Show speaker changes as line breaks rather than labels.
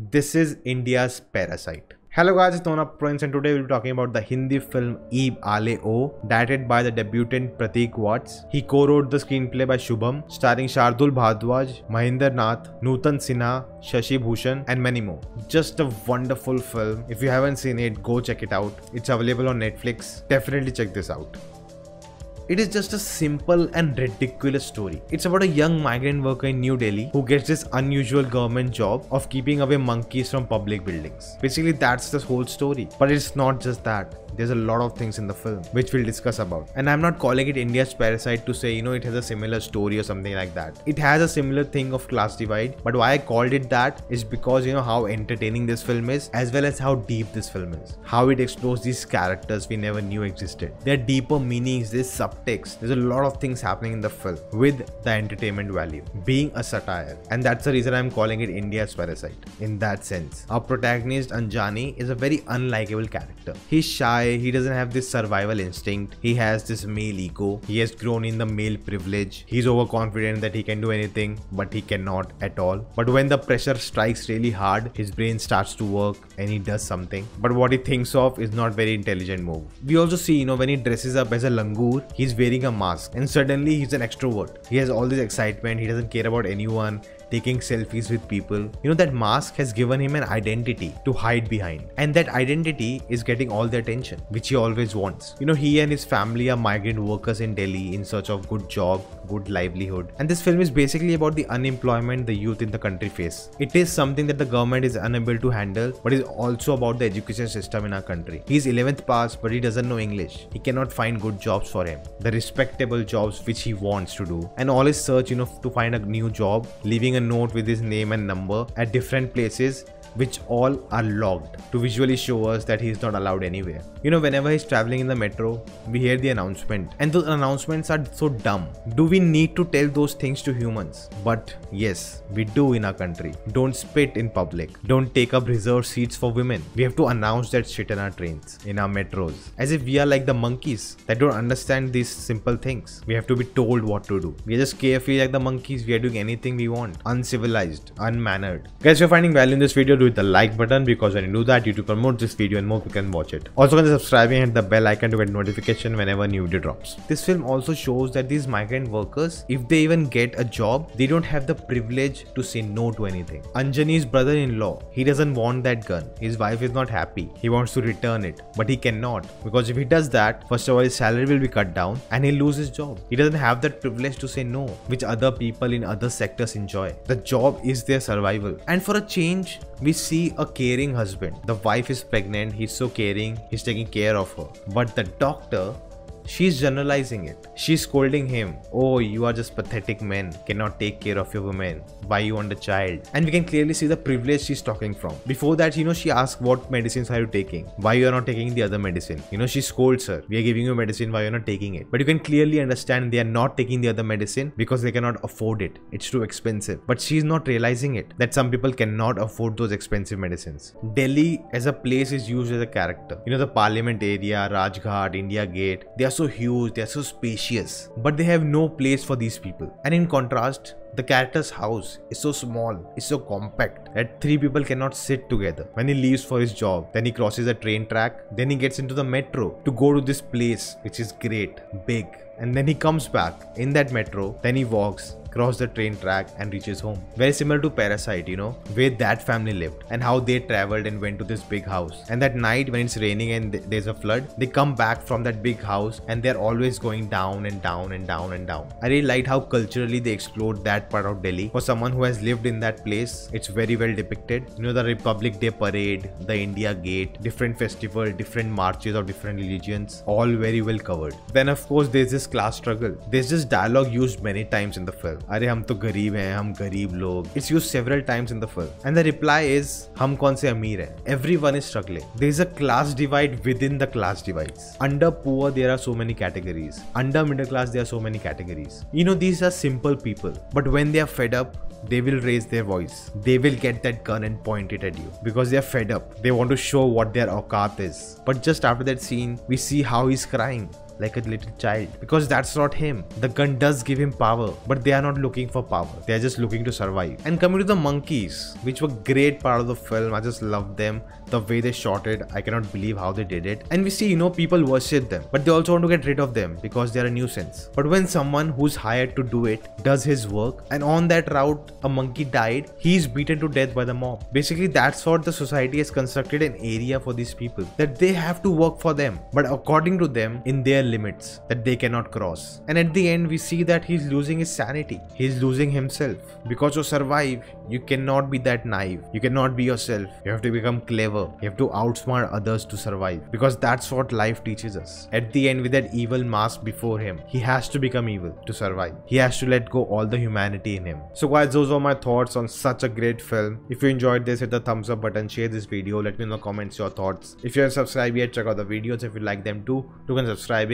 This is India's Parasite. Hello guys, it's Nona Prince and today we'll be talking about the Hindi film Eeb Allay Ooo, directed by the debutant Prateek Vats. He co-wrote the screenplay by Shubham, starring Shardul Bharadwaj, Mahinder Nath, Nutan Sinha, Shashi Bhushan and many more. Just a wonderful film. If you haven't seen it, go check it out. It's available on Netflix. Definitely check this out. It is just a simple and ridiculous story. It's about a young migrant worker in New Delhi who gets this unusual government job of keeping away monkeys from public buildings. Basically, that's the whole story. But it's not just that there's a lot of things in the film which we'll discuss about and i'm not calling it india's parasite to say you know it has a similar story or something like that it has a similar thing of class divide but why i called it that is because you know how entertaining this film is as well as how deep this film is how it explores these characters we never knew existed there are deeper meanings there's there's a lot of things happening in the film with the entertainment value being a satire and that's the reason i'm calling it india's parasite in that sense our protagonist anjani is a very unlikable character he's shy he doesn't have this survival instinct. He has this male ego. He has grown in the male privilege. He's overconfident that he can do anything, but he cannot at all. But when the pressure strikes really hard, his brain starts to work and he does something. But what he thinks of is not very intelligent move. We also see, you know, when he dresses up as a langur, he's wearing a mask and suddenly he's an extrovert. He has all this excitement. He doesn't care about anyone taking selfies with people. You know, that mask has given him an identity to hide behind. And that identity is getting all the attention, which he always wants. You know, he and his family are migrant workers in Delhi in search of good job, good livelihood. And this film is basically about the unemployment the youth in the country face. It is something that the government is unable to handle, but is also about the education system in our country. He's 11th pass, but he doesn't know English. He cannot find good jobs for him. The respectable jobs which he wants to do. And all his search, you know, to find a new job, leaving a note with his name and number at different places which all are logged to visually show us that he is not allowed anywhere. You know, whenever he's traveling in the metro, we hear the announcement, and those announcements are so dumb. Do we need to tell those things to humans? But yes, we do in our country. Don't spit in public. Don't take up reserved seats for women. We have to announce that shit in our trains, in our metros, as if we are like the monkeys that don't understand these simple things. We have to be told what to do. We are just carefree like the monkeys. We are doing anything we want, uncivilized, unmannered. Guys, if you're finding value in this video, do hit the like button because when you do that, YouTube promotes this video and more people can watch it. Also consider subscribing and hit the bell icon to get notification whenever new video drops. This film also shows that these migrant workers, if they even get a job, they don't have the privilege to say no to anything. Anjani's brother-in-law, he doesn't want that gun. His wife is not happy. He wants to return it, but he cannot because if he does that, first of all, his salary will be cut down and he'll lose his job. He doesn't have that privilege to say no, which other people in other sectors enjoy. The job is their survival. And for a change, we see a caring husband. The wife is pregnant, he's so caring, he's taking care of her. But the doctor She's generalizing it. She's scolding him. Oh, you are just pathetic men, cannot take care of your women. Why you want a child? And we can clearly see the privilege she's talking from. Before that, you know, she asks what medicines are you taking? Why you are not taking the other medicine? You know, she scolds her. We are giving you medicine, why you're not taking it? But you can clearly understand they are not taking the other medicine because they cannot afford it. It's too expensive. But she's not realizing it that some people cannot afford those expensive medicines. Delhi as a place is used as a character. You know, the parliament area, Rajghat, India Gate, they are so huge, they are so spacious, but they have no place for these people. And in contrast, the character's house is so small, it's so compact that three people cannot sit together. When he leaves for his job, then he crosses a train track, then he gets into the metro to go to this place which is great, big, and then he comes back in that metro, then he walks, cross the train track and reaches home. Very similar to Parasite, you know, where that family lived and how they traveled and went to this big house. And that night when it's raining and th- there's a flood, they come back from that big house and they're always going down and down and down and down. I really liked how culturally they explored that part of Delhi. For someone who has lived in that place, it's very well depicted. You know, the Republic Day parade, the India Gate, different festival, different marches of different religions, all very well covered. Then of course there's this class struggle. There's this dialogue used many times in the film. अरे हम तो गरीब हैं हम गरीब लोग। It's use several times in the film and the reply is हम कौन से अमीर हैं? Every one is struggling there is a class divide with in the class divides under poor there are so many categories under middle class there are so many categories you know these are simple people but when they are fed up they will raise their voice. They will get that gun and point it at you. Because they are fed up. They want to show what their aukat is. But just after that scene, we see how he's crying. Like a little child because that's not him. The gun does give him power, but they are not looking for power. They are just looking to survive. And coming to the monkeys, which were great part of the film, I just loved them. The way they shot it, I cannot believe how they did it. And we see, you know, people worship them, but they also want to get rid of them because they are a nuisance. But when someone who's hired to do it does his work, and on that route a monkey died, he's beaten to death by the mob. Basically, that's what the society has constructed an area for these people that they have to work for them, but according to them, in their limits that they cannot cross. And at the end, we see that he's losing his sanity, he's losing himself because to survive, you cannot be that naive, you cannot be yourself, you have to become clever, you have to outsmart others to survive because that's what life teaches us. At the end, with that evil mask before him, he has to become evil to survive. He has to let go all the humanity in him. So, guys, those were my thoughts on such a great film. If you enjoyed this, hit the thumbs up button, share this video, let me know comments your thoughts. If you haven't subscribed yet, check out the videos if you like them too. Do consider